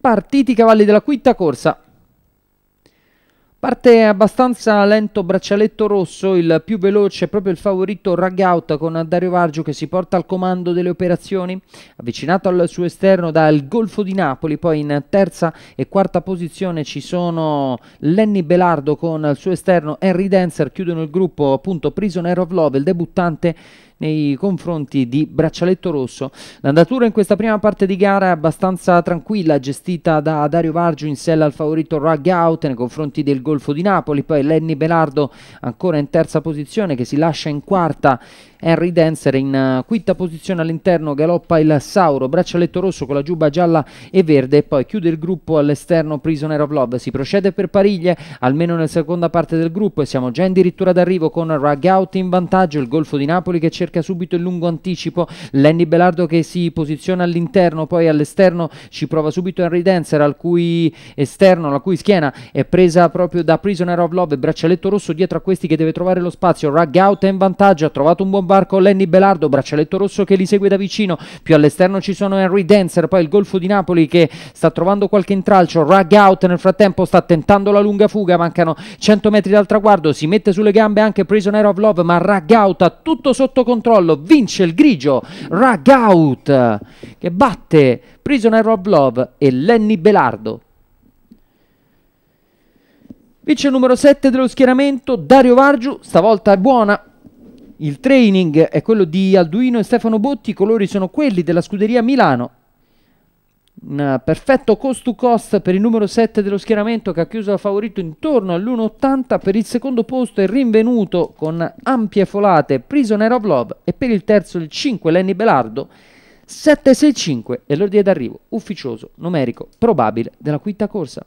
partiti cavalli della quinta corsa. Parte abbastanza lento braccialetto rosso, il più veloce è proprio il favorito Ragauta con Dario Vargio che si porta al comando delle operazioni, avvicinato al suo esterno dal Golfo di Napoli, poi in terza e quarta posizione ci sono Lenny Belardo con il suo esterno Henry Dancer, chiudono il gruppo appunto Prisoner of Love, il debuttante nei confronti di Braccialetto Rosso. L'andatura in questa prima parte di gara è abbastanza tranquilla, gestita da Dario Vargio in sella al favorito Rug Out nei confronti del Golfo di Napoli, poi Lenny Belardo ancora in terza posizione che si lascia in quarta Henry Dancer in uh, quinta posizione all'interno galoppa il Sauro, braccialetto rosso con la giubba gialla e verde e poi chiude il gruppo all'esterno Prisoner of Love. Si procede per Pariglie, almeno nella seconda parte del gruppo e siamo già addirittura d'arrivo con Rug Out in vantaggio, il Golfo di Napoli che cerca subito il lungo anticipo, Lenny Belardo che si posiziona all'interno, poi all'esterno ci prova subito Henry Dancer al cui esterno, la cui schiena è presa proprio da Prisoner of Love, braccialetto rosso dietro a questi che deve trovare lo spazio, Rug Out è in vantaggio, ha trovato un buon varco Lenny Belardo, braccialetto rosso che li segue da vicino, più all'esterno ci sono Henry Dancer, poi il Golfo di Napoli che sta trovando qualche intralcio, Rug Out nel frattempo sta tentando la lunga fuga, mancano 100 metri dal traguardo, si mette sulle gambe anche Prisoner of Love, ma Rug Out ha tutto sotto controllo, vince il grigio, Rug Out che batte Prisoner of Love e Lenny Belardo. Vince il numero 7 dello schieramento, Dario Vargiu, stavolta è buona, il training è quello di Alduino e Stefano Botti, i colori sono quelli della scuderia Milano. Un perfetto cost to cost per il numero 7 dello schieramento che ha chiuso da favorito intorno all'1,80 per il secondo posto è rinvenuto con ampie folate Prisoner of Love e per il terzo il 5 Lenny Belardo 765 è l'ordine d'arrivo ufficioso numerico probabile della quinta corsa